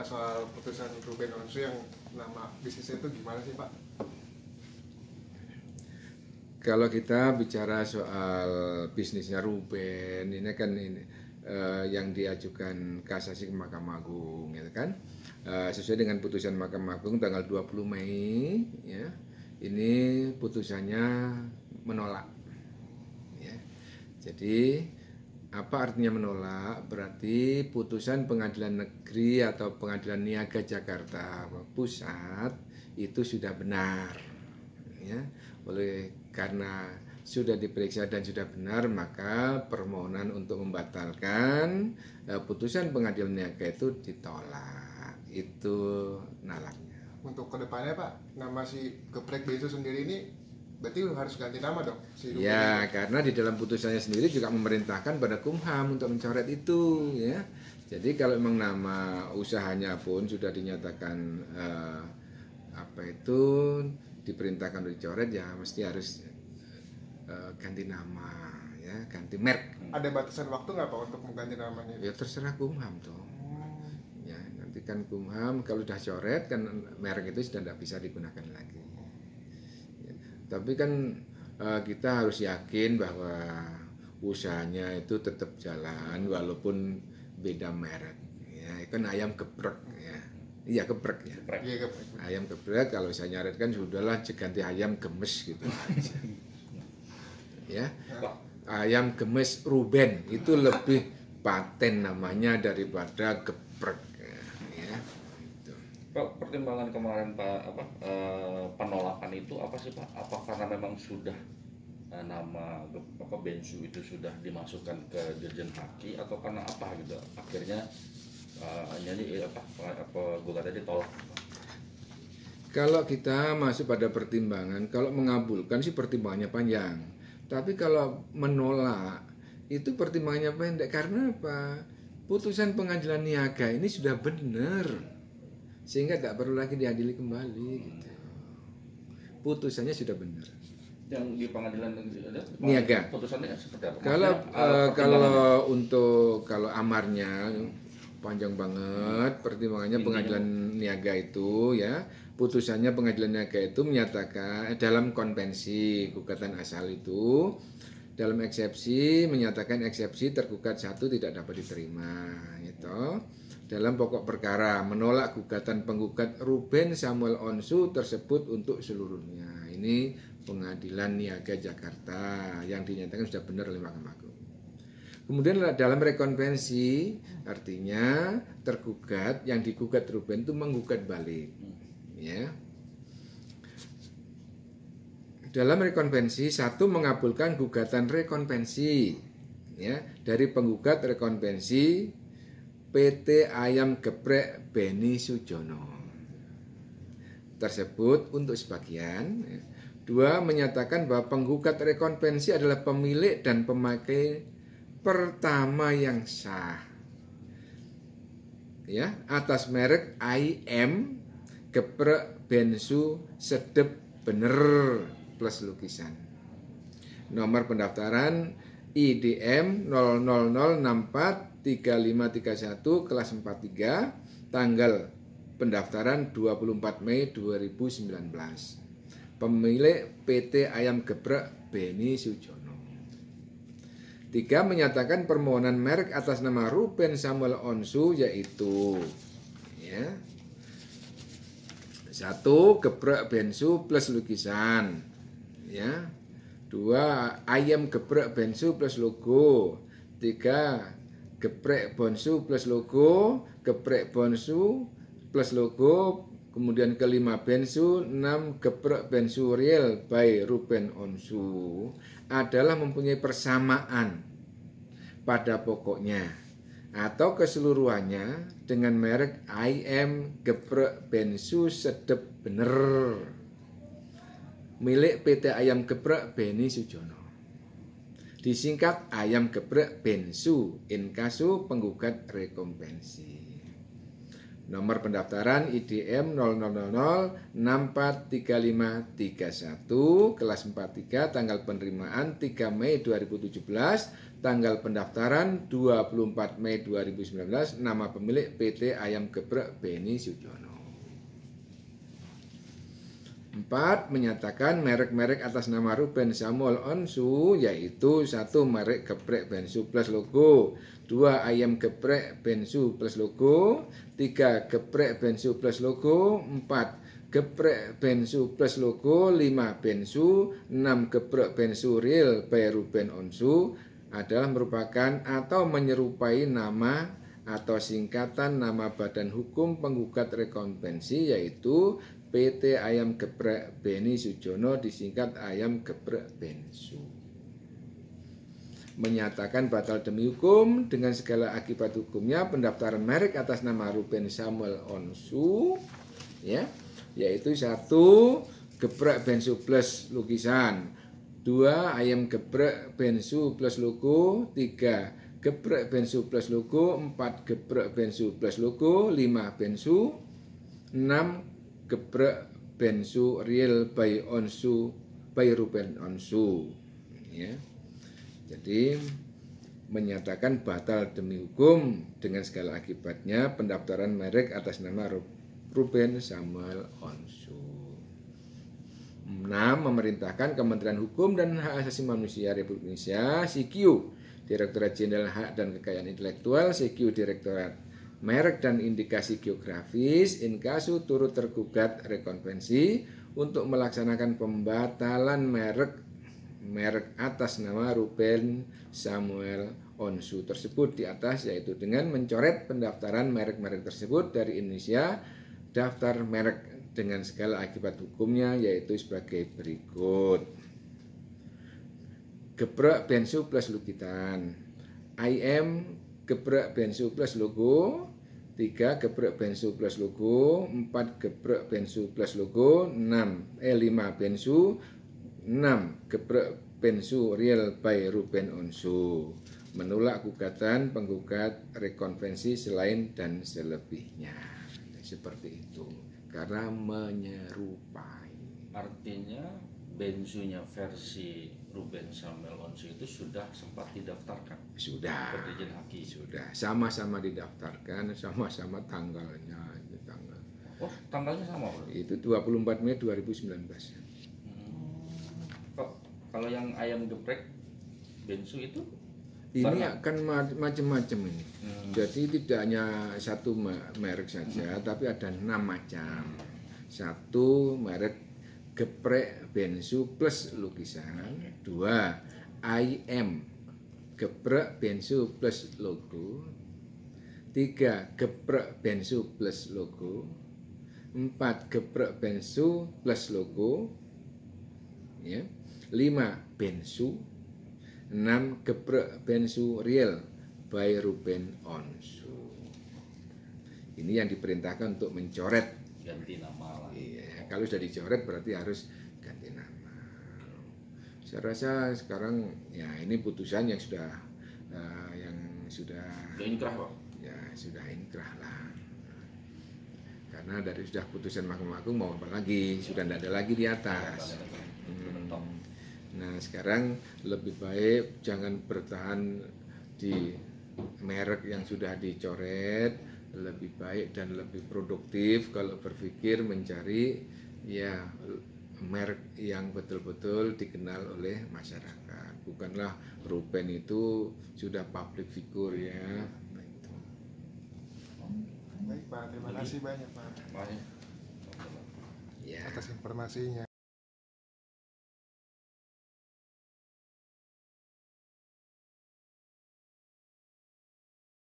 Pak soal putusan Ruben Onsu yang nama bisnisnya itu gimana sih Pak? Kalau kita bicara soal bisnisnya Ruben, ini kan ini eh, yang diajukan kasasi ke Mahkamah Agung, ya kan? Eh, sesuai dengan putusan Mahkamah Agung tanggal 20 Mei, ya. Ini putusannya menolak. Ya. Jadi apa artinya menolak? Berarti putusan pengadilan negeri atau pengadilan niaga Jakarta Pusat itu sudah benar. Ya, oleh karena sudah diperiksa dan sudah benar, maka permohonan untuk membatalkan eh, putusan pengadilan niaga itu ditolak. Itu nalarnya. Untuk ke depannya Pak, nama si geprek Besu sendiri ini berarti harus ganti nama dong si Ya, itu? karena di dalam putusannya sendiri juga memerintahkan pada Kumham untuk mencoret itu, ya. Jadi kalau memang nama usahanya pun sudah dinyatakan eh, apa itu diperintahkan untuk dicoret, ya mesti harus eh, ganti nama, ya, ganti merek. Ada batasan waktu nggak Pak untuk mengganti namanya? Ya terserah Kumham tuh. Ya, nanti kan Kumham kalau sudah coret kan merek itu sudah tidak bisa digunakan lagi. Tapi kan eh, kita harus yakin bahwa usahanya itu tetap jalan walaupun beda merek. Ya, kan ayam geprek ya. Iya geprek ya. Iya geprek. Ayam geprek kalau saya nyaret kan sudahlah ganti ayam gemes gitu aja. ya. Ayam gemes Ruben itu lebih paten namanya daripada geprek ya. Pak, pertimbangan kemarin Pak apa eh, penolakan itu apa sih Pak? Apa karena memang sudah eh, nama apa bensu itu sudah dimasukkan ke Dirjen Haki atau karena apa gitu? Akhirnya eh, nyanyi apa apa gugatannya ditolak. Kalau kita masuk pada pertimbangan, kalau mengabulkan sih pertimbangannya panjang. Tapi kalau menolak itu pertimbangannya pendek karena apa? Putusan pengadilan niaga ini sudah benar, sehingga tak perlu lagi diadili kembali. Gitu. Putusannya sudah benar. Yang di pengadilan negeri ada Niaga. putusannya seperti apa? Kalau pertimbangannya? kalau untuk kalau amarnya panjang banget pertimbangannya Intinya. pengadilan niaga itu ya putusannya pengadilan niaga itu menyatakan eh, dalam konvensi gugatan asal itu dalam eksepsi menyatakan eksepsi tergugat satu tidak dapat diterima gitu dalam pokok perkara menolak gugatan penggugat Ruben Samuel Onsu tersebut untuk seluruhnya ini pengadilan niaga Jakarta yang dinyatakan sudah benar oleh Mahkamah Agung Kemudian dalam rekonvensi artinya tergugat yang digugat Ruben itu menggugat balik. Ya. Dalam rekonvensi satu mengabulkan gugatan rekonvensi ya dari penggugat rekonvensi PT Ayam Geprek Beni Sujono. Tersebut untuk sebagian ya. dua menyatakan bahwa penggugat rekonvensi adalah pemilik dan pemakai pertama yang sah. Ya atas merek IM geprek bensu sedep bener plus lukisan. Nomor pendaftaran IDM 00064 3531 kelas 43 tanggal pendaftaran 24 Mei 2019 pemilik PT Ayam Geprek Beni Sujono. Tiga menyatakan permohonan merek atas nama Ruben Samuel Onsu yaitu ya. Satu geprek bensu plus lukisan ya. Dua ayam geprek bensu plus logo. Tiga geprek bonsu plus logo geprek bonsu plus logo kemudian kelima bensu enam geprek bensu real by Ruben Onsu adalah mempunyai persamaan pada pokoknya atau keseluruhannya dengan merek IM geprek bensu sedep bener. Milik PT Ayam Geprek Beni Sujono disingkat Ayam Geprek Bensu inkasu penggugat rekompensi. Nomor pendaftaran IDM 0000643531 kelas 43 tanggal penerimaan 3 Mei 2017 tanggal pendaftaran 24 Mei 2019 nama pemilik PT Ayam Geprek Beni Sujono 4. Menyatakan merek-merek atas nama Ruben Samuel Onsu yaitu satu merek geprek bensu plus logo, dua ayam geprek bensu plus logo, tiga geprek bensu plus logo, empat geprek bensu plus logo, lima bensu, enam geprek bensu real by Ruben Onsu. Adalah merupakan atau menyerupai nama atau singkatan nama badan hukum penggugat rekonvensi yaitu PT Ayam Geprek Beni Sujono disingkat Ayam Geprek Bensu. Menyatakan batal demi hukum dengan segala akibat hukumnya pendaftaran merek atas nama Ruben Samuel Onsu ya yaitu satu geprek bensu plus lukisan dua ayam geprek bensu plus logo tiga geprek bensu plus logo empat geprek bensu plus logo lima bensu enam geprek bensu real by onsu by Ruben Onsu ya. Jadi menyatakan batal demi hukum dengan segala akibatnya pendaftaran merek atas nama Ruben Samuel Onsu. 6. Memerintahkan Kementerian Hukum dan Hak Asasi Manusia Republik Indonesia, CQ, Direktorat Jenderal Hak dan Kekayaan Intelektual, CQ Direktorat merek dan indikasi geografis inkasu turut tergugat rekonvensi untuk melaksanakan pembatalan merek merek atas nama Ruben Samuel Onsu tersebut. Di atas yaitu dengan mencoret pendaftaran merek-merek tersebut dari Indonesia daftar merek dengan segala akibat hukumnya yaitu sebagai berikut geprek bensu plus lukitan IM geprek bensu plus logo 3 geprek bensu plus logo 4 geprek bensu plus logo 6 eh 5 bensu 6 geprek bensu real by Ruben Onsu. Menolak gugatan penggugat rekonvensi selain dan selebihnya. Seperti itu. Karena menyerupai. Artinya bensunya versi Ruben Samuel Onsu itu sudah sempat didaftarkan sudah Haki. sudah sama-sama didaftarkan sama-sama tanggalnya itu tanggal Oh, tanggalnya sama, Bro? itu 24 Mei 2019 Hmm. Kok kalau yang ayam geprek bensu itu ini Barang. akan ma- macam-macam ini Hmm. jadi tidak hanya satu me- merek saja tapi ada enam macam satu merek geprek bensu plus lukisan dua. IM geprek bensu plus logo. Tiga geprek bensu plus logo. Empat geprek bensu plus logo. Ya. Lima bensu. Enam geprek bensu real by Ruben Onsu. Ini yang diperintahkan untuk mencoret. Ganti nama lah. Iya, kalau sudah dicoret berarti harus ganti nama. Saya rasa sekarang ya ini putusan yang sudah eh, yang sudah Udah inkrah, Pak. ya sudah inkrah lah. Karena dari sudah putusan Mahkamah Agung mau apa lagi? Sudah tidak ada lagi di atas. Hmm. Nah sekarang lebih baik jangan bertahan di merek yang sudah dicoret lebih baik dan lebih produktif kalau berpikir mencari ya merek yang betul-betul dikenal oleh masyarakat. Bukanlah Ruben itu sudah public figure ya. Nah, itu. Baik Pak, terima kasih banyak Pak. Ya. Atas informasinya.